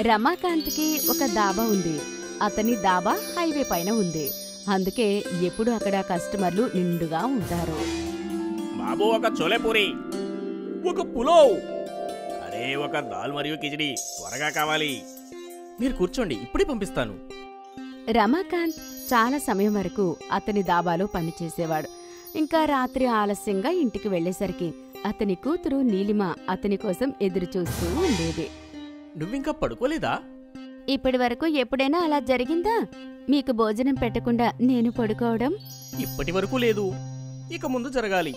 రమాకాంత్కి ఒక దాబా ఉంది. అతని దాబా హైవే పైన ఉంది. అందుకే ఎప్పుడు అక్కడ కస్టమర్లు నిండుగా ఉంటారు. బాబు ఒక చోలే పూరి. ఒక పులావ్. అరే ఒక దాల్ మరియు కిచిడి. త్వరగా కావాలి. మీరు కూర్చోండి ఇప్పుడే పంపిస్తాను. రమాకాంత్ చాలా సమయం వరకు అతని దాబాలో పనిచేసేవాడు. ఇంకా రాత్రి ఆలస్యంగా ఇంటికి వెళ్ళేసరికి అతని కూతురు నీలిమ అతని కోసం ఎదురు చూస్తూ ఉండేది. నువ్వింకా పడుకోలేదా? ఇప్పటి వరకు ఎప్పుడైనా అలా జరిగిందా? మీకు భోజనం పెట్టకుండా నేను పడుకోవడం? ఇప్పటి వరకు లేదు. ఇక ముందు జరగాలి.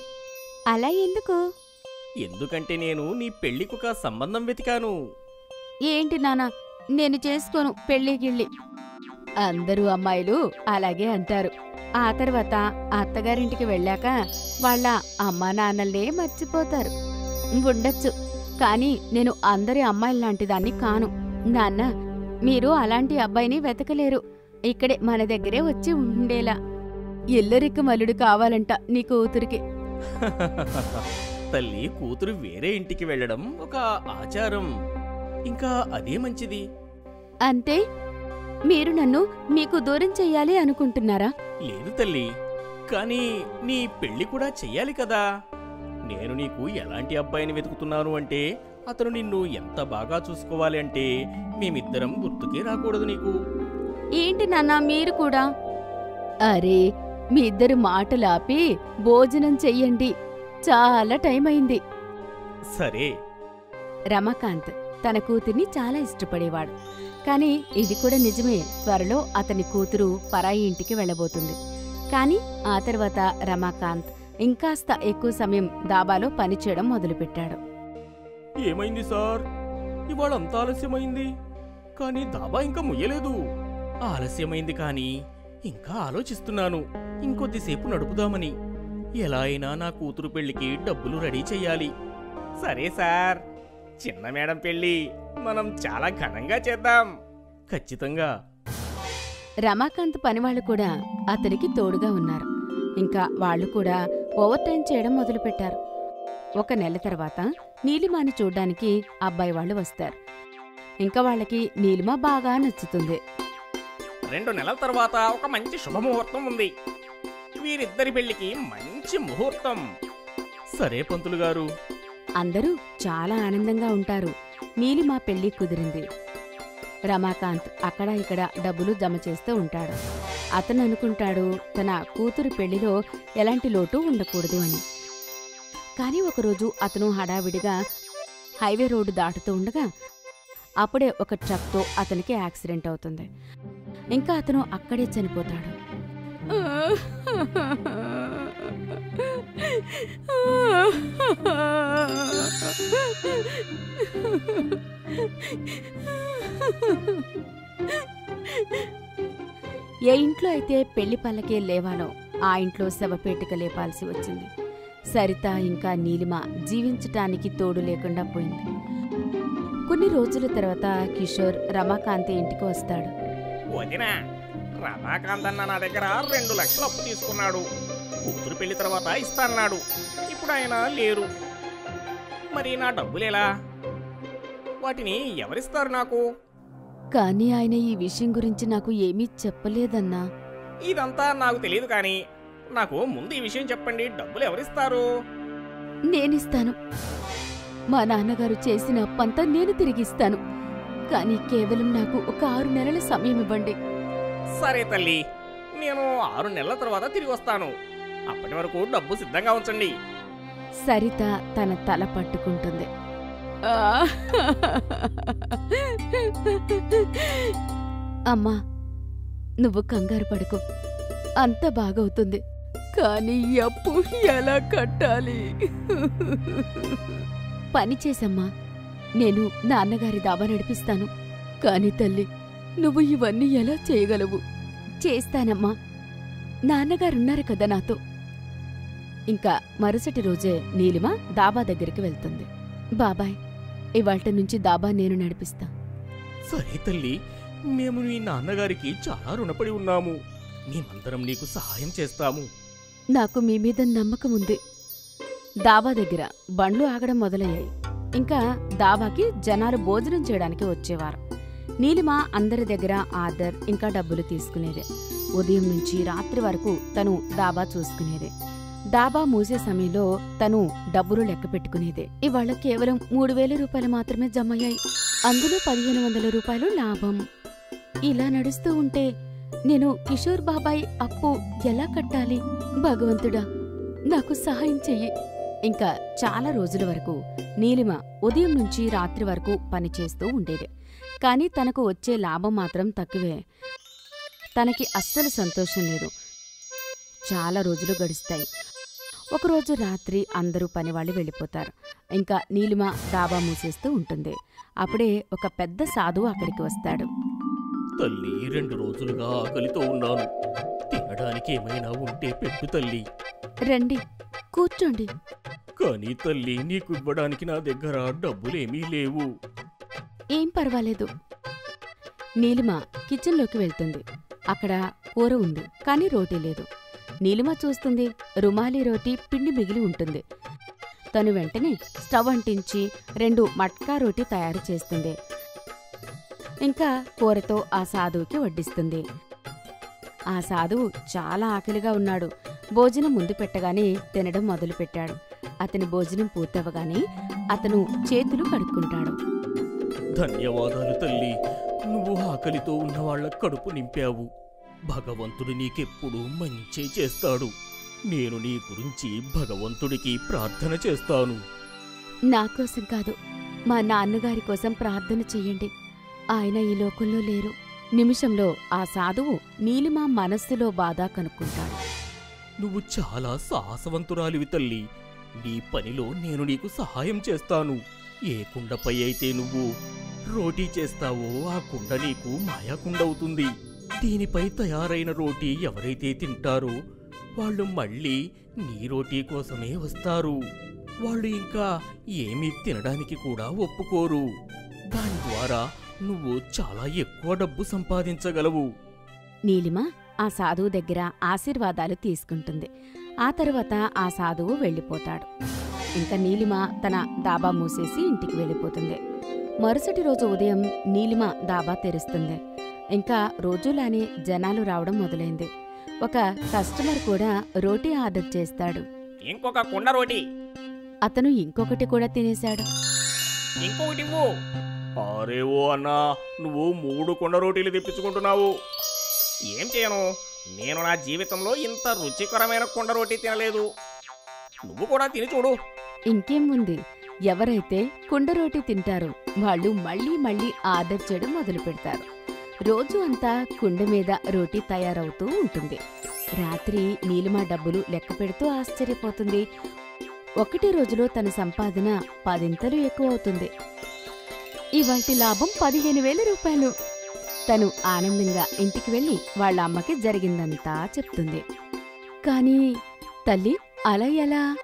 అలా ఎందుకు? ఎందుకంటే నేను నీ పెళ్ళికొక సంబంధం వెతికాను. ఏంటి నానా? నేను చేసుకోను పెళ్ళి గిళ్ళి. అందరూ అమ్మాయిలు అలాగే అంటారు. ఆ తర్వాత అత్తగారింటికి వెళ్ళాక వాళ్ళ అమ్మా నాన్నలే మర్చిపోతారు. ఉండొచ్చు. కానీ నేను అందరి అమ్మాయిల్లాంటి దాన్ని కాను. నాన్న మీరు అలాంటి అబ్బాయిని వెతకలేరు. ఇక్కడే మన దగ్గరే వచ్చి ఉండేలా. ఇల్లరిక మల్లుడు కావాలంట నీ కూతురికి. తల్లి కూతురు వేరే ఇంటికి వెళ్ళడం ఒక ఆచారం. ఇంకా అదే మంచిది. అంతే. మీరు నన్ను మీకు దూరం చెయ్యాలి అనుకుంటున్నారా? లేదు తల్లి కానీ నీ పెళ్ళి కూడా చెయ్యాలి కదా. నేను నీకు ఎలాంటి అబ్బాయిని వెతుకుతున్నాను అంటే అతను నిన్ను ఎంత బాగా చూసుకోవాలి అంటే మేమిద్దరం గుర్తుకే రాకూడదు నీకు. ఏంటి నాన్న మీరు కూడా? అరే మీ ఇద్దరు మాటలాపి భోజనం చెయ్యండి. చాలా టైం అయింది. సరే. రమాకాంత్ తన కూతుర్ని చాలా ఇష్టపడేవాడు. కానీ ఇది కూడా నిజమే త్వరలో అతని కూతురు పరాయి ఇంటికి వెళ్ళబోతుంది. కానీ ఆ తర్వాత రమాకాంత్ ఇంకాస్త ఎక్కువ సమయం దాబాలో పనిచేయడం మొదలుపెట్టాడు. ఏమైంది సార్? ఇవాళ అంత ఆలస్యమైంది. కానీ దాబా ఇంకా ముయ్యలేదు. ఆలస్యమైంది కానీ ఇంకా ఆలోచిస్తున్నాను. ఇంకొద్దిసేపు నడుపుదామని. ఎలా అయినా నా కూతురు పెళ్ళికి డబ్బులు రెడీ చెయ్యాలి. సరే సార్. చిన్న మేడం పెళ్ళి మనం చాలా ఘనంగా చేద్దాం. ఖచ్చితంగా. రమాకాంత్ పనివాళ్ళు కూడా అతనికి తోడుగా ఉన్నారు. ఇంకా వాళ్ళు కూడా ఓవర్ టైం చేయడం మొదలుపెట్టారు. ఒక నెల తర్వాత నీలిమాని చూడ్డానికి అబ్బాయి వాళ్ళు వస్తారు. ఇంకా వాళ్ళకి నీలిమ బాగా నచ్చుతుంది. రెండు నెలల తర్వాత ఒక మంచి శుభముహూర్తం ఉంది. వీరిద్దరి పెళ్ళికి మంచి ముహూర్తం. సరే పంతులు గారు. అందరూ చాలా ఆనందంగా ఉంటారు. నీలిమ పెళ్ళి కుదిరింది. రమాకాంత్ అక్కడ ఇక్కడ డబ్బులు జమ చేస్తూ ఉంటాడు. అతను అనుకుంటాడు తన కూతురు పెళ్ళిలో ఎలాంటి లోటు ఉండకూడదు అని. కానీ ఒకరోజు అతను హడావిడిగా హైవే రోడ్డు దాటుతూ ఉండగా అప్పుడే ఒక ట్రక్తో అతనికి యాక్సిడెంట్ అవుతుంది. ఇంకా అతను అక్కడే చనిపోతాడు. ఏ ఇంట్లో అయితే పెళ్ళి పల్లకే లేవాలో ఆ ఇంట్లో శవపేటిక లేపాల్సి వచ్చింది. సరిత ఇంకా నీలిమ జీవించటానికి తోడు లేకుండా పోయింది. కొన్ని రోజుల తర్వాత కిషోర్ రమాకాంతి ఇంటికి వస్తాడు. వదినా రమాకాంత్ అన్న నా దగ్గర రెండు లక్షలు అప్పు తీసుకున్నాడు. కూతురు పెళ్ళి తర్వాత ఇస్తాన్నాడు ఇప్పుడు ఆయన లేరు. మరి నా డబ్బులేలా వాటిని ఎవరిస్తారు నాకు? కానీ ఆయన ఈ విషయం గురించి నాకు ఏమీ చెప్పలేదన్నా. ఇదంతా నాకు తెలియదు కానీ నాకు ముందు ఈ విషయం చెప్పండి. డబ్బులు ఎవరిస్తారు? నేనిస్తాను. మా నాన్నగారు చేసిన అప్పంతా నేను తిరిగిస్తాను. కానీ కేవలం నాకు ఒక ఆరు నెలల సమయం ఇవ్వండి. సరే తల్లి నేను ఆరు నెలల తర్వాత తిరిగి వస్తాను. అప్పటి వరకు డబ్బు సిద్ధంగా ఉంచండి. సరిత తన తల పట్టుకుంటుంది. అమ్మా నువ్వు కంగారు పడుకో. అంత బాగవుతుంది. కానీ అప్పు ఎలా కట్టాలి? పని చేసమ్మా. నేను నాన్నగారి దాబా నడిపిస్తాను. కాని తల్లి నువ్వు ఇవన్నీ ఎలా చేయగలవు? చేస్తానమ్మా. నాన్నగారున్నారు కదా నాతో. ఇంకా మరుసటి రోజే నీలిమ దాబా దగ్గరికి వెళ్తుంది. బాబాయ్. ఇవాల్టి నుంచి దాబా నేను నడిపిస్తా. సరే తల్లి మేము నీ నాన్నగారికి చాలా రుణపడి ఉన్నాము. మేమందరం నీకు సహాయం చేస్తాము. నాకు మీ మీద నమ్మకం ఉంది. దాబా దగ్గర బండ్లు ఆగడం మొదలయ్యాయి. ఇంకా దాబాకి జనాలు భోజనం చేయడానికి వచ్చేవారు. నీలిమ అందరి దగ్గర ఆర్డర్ ఇంకా డబ్బులు తీసుకునేదే. ఉదయం నుంచి రాత్రి వరకు తను దాబా చూసుకునేదే. దాబా మూసే సమయంలో తను డబ్బులు లెక్క పెట్టుకునేదే. ఇవాళ కేవలం మూడు వేల రూపాయలు మాత్రమే జమయ్యాయి. అందులో పదిహేను వందల రూపాయలు లాభం. ఇలా నడుస్తూ ఉంటే నేను కిషోర్ బాబాయ్ అప్పు ఎలా కట్టాలి? భగవంతుడా నాకు సహాయం చెయ్యి. ఇంకా చాలా రోజుల వరకు నీలిమ ఉదయం నుంచి రాత్రి వరకు పనిచేస్తూ ఉండేది. కానీ తనకు వచ్చే లాభం మాత్రం తక్కువే. తనకి అస్సలు సంతోషం లేదు. చాలా రోజులు గడుస్తాయి. ఒకరోజు రాత్రి అందరూ పనివాళ్ళు వెళ్ళిపోతారు. ఇంకా నీలిమ డాబా మూసేస్తూ ఉంటుంది. అప్పుడే ఒక పెద్ద సాధువు అక్కడికి వస్తాడు. తల్లి రెండు రోజులుగా ఆకలితో ఉన్నాను. తినడానికి ఏమైనా ఉంటే పెట్టు తల్లి. రండి కూర్చోండి. కానీ తల్లి నీకు ఇవ్వడానికి నా దగ్గర డబ్బులేమీ లేవు. ఏం పర్వాలేదు. నీలిమ కిచెన్లోకి వెళ్తుంది. అక్కడ కూర ఉంది కానీ రోటీ లేదు. నీలిమ చూస్తుంది. రుమాలి రోటీ పిండి మిగిలి ఉంటుంది. తను వెంటనే స్టవ్ అంటించి రెండు మట్కా రోటీ తయారు చేస్తుంది. ఇంకా కూరతో ఆ సాధువుకి వడ్డిస్తుంది. ఆ సాధువు చాలా ఆకలిగా ఉన్నాడు. భోజనం ముందు పెట్టగానే తినడం మొదలుపెట్టాడు. అతని భోజనం పూర్తవగానే అతను చేతులు కడుక్కుంటాడు. ధన్యవాదాలు తల్లి. నువ్వు ఆకలితో ఉన్న వాళ్ళ కడుపు నింపావు. భగవంతుడు నీకెప్పుడు మంచే చేస్తాడు. నేను నీ గురించి భగవంతుడికి ప్రార్థన చేస్తాను. నా కోసం కాదు మా నాన్నగారి కోసం ప్రార్థన చెయ్యండి ఆయన ఈ లోకంలో లేరు. నిమిషంలో ఆ సాధువు నీలిమ మనస్సులో బాధ కనుక్కుంటాడు. నువ్వు చాలా సాహసవంతురాలివి తల్లి. నీ పనిలో నేను నీకు సహాయం చేస్తాను. ఏ కుండపై అయితే నువ్వు రోటీ చేస్తావో ఆ కుండ నీకు మాయాకుండవుతుంది. దీనిపై తయారైన రోటీ ఎవరైతే తింటారో వాళ్ళు మళ్ళీ నీ రోటీ కోసమే వస్తారు. వాళ్ళు ఇంకా ఏమీ తినడానికి కూడా ఒప్పుకోరు. దాని ద్వారా నువ్వు చాలా ఎక్కువ డబ్బు సంపాదించగలవు. నీలిమ ఆ సాధువు దగ్గర ఆశీర్వాదాలు తీసుకుంటుంది. ఆ తర్వాత ఆ సాధువు వెళ్ళిపోతాడు. ఇంకా నీలిమ తన దాబా మూసేసి ఇంటికి వెళ్ళిపోతుంది. మరుసటి రోజు ఉదయం నీలిమ దాబా తెరుస్తుంది. ఇంకా రోజులానే జనాలు రావడం మొదలైంది. ఒక కస్టమర్ కూడా రోటీ ఆర్డర్ చేస్తాడు. ఇంకొక కుండ రోటీ. అతను ఇంకొకటి కూడా తినేశాడు. ఇంకొకటి అరే ఓ అన్నా నువ్వు మూడు కొండ రోటీలు తెప్పించుకుంటున్నావు. ఏం చేయను? నేను నా జీవితంలో ఇంత రుచికరమైన కొండ రోటీ తినలేదు. నువ్వు కూడా తిని చూడు. ఇంకేం ఉంది? ఎవరైతే కుండ రోటీ తింటారో వాళ్ళు మళ్ళీ మళ్ళీ ఆర్డర్ చేయడం మొదలు పెడతారు రోజు అంతా కుండ మీద రోటీ తయారవుతూ ఉంటుంది. రాత్రి నీలిమ డబ్బులు లెక్క పెడుతూ ఆశ్చర్యపోతుంది. ఒకటి రోజులో తన సంపాదన పదింతలు ఎక్కువ అవుతుంది ఇవాటి లాభం పదిహేను వేల రూపాయలు. తను ఆనందంగా ఇంటికి వెళ్ళి వాళ్ళ అమ్మకి జరిగిందంతా చెప్తుంది. కానీ తల్లి అలా ఎలా?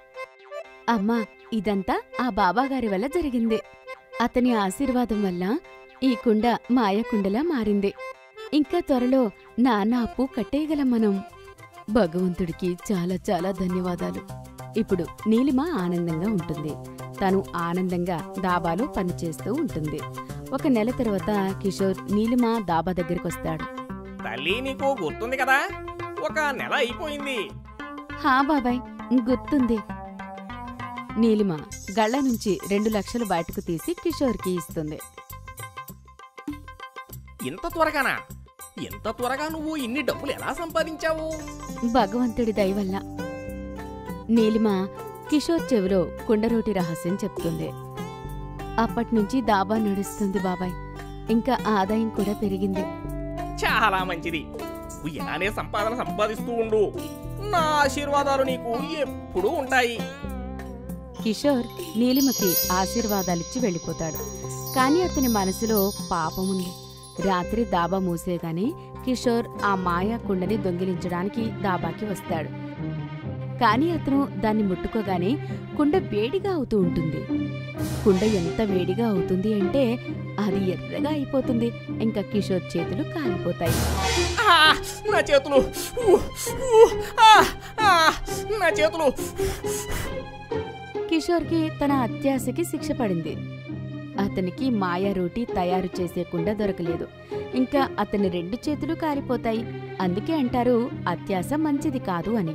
అమ్మా ఇదంతా ఆ బాబాగారి వల్ల జరిగింది. అతని ఆశీర్వాదం వల్ల ఈ కుండ మాయకుండలా మారింది. ఇంకా త్వరలో నాన్న అప్పు కట్టేయగలం మనం. భగవంతుడికి చాలా చాలా ధన్యవాదాలు. ఇప్పుడు నీలిమ ఆనందంగా ఉంటుంది. తను ఆనందంగా దాబాలో పనిచేస్తూ ఉంటుంది. ఒక నెల తర్వాత కిషోర్ నీలిమ దాబా దగ్గరికొస్తాడు. తల్లి నీకు గుర్తుంది కదా? ఒక నెల అయిపోయింది. హా బాబాయ్ గుర్తుంది. నీలిమ గళ్ళ నుంచి రెండు లక్షలు బయటకు తీసి కిషోర్కి ఇస్తుంది. ఇంత త్వరగానా? ఎంత త్వరగా నువ్వు ఇన్ని డబ్బులు ఎలా సంపాదించావు? భగవంతుడి దయ వల్ల. నీలిమ కిషోర్ చెవిలో కుండరోటి రహస్యం చెప్తుంది. అప్పట్నుంచి దాబా నడుస్తుంది బాబాయ్. ఇంకా ఆదాయం కూడా పెరిగింది. చాలా మంచిది. నువ్వు ఇలానే సంపాదన సంపాదిస్తూ ఉండు. నా ఆశీర్వాదాలు నీకు ఎప్పుడూ ఉంటాయి. కిషోర్ నీలిమకి ఆశీర్వాదాలిచ్చి వెళ్ళిపోతాడు. కాని అతని మనసులో పాపముంది. రాత్రి దాబా మూసేగానే కిషోర్ ఆ మాయా కుండని దొంగిలించడానికి దాబాకి వస్తాడు. కాని అతను దాన్ని ముట్టుకోగానే కుండ వేడిగా అవుతూ ఉంటుంది. కుండ ఎంత వేడిగా అవుతుంది అంటే అది ఎర్రగా అయిపోతుంది. ఇంకా కిషోర్ చేతులు కాలిపోతాయి. నా చేతులు. నా చేతులు. కిషోర్కి తన అత్యాశకి శిక్ష పడింది. అతనికి మాయా రోటీ తయారు చేసేకుండా దొరకలేదు. ఇంకా అతని రెండు చేతులు కారిపోతాయి. అందుకే అంటారు అత్యాస మంచిది కాదు అని.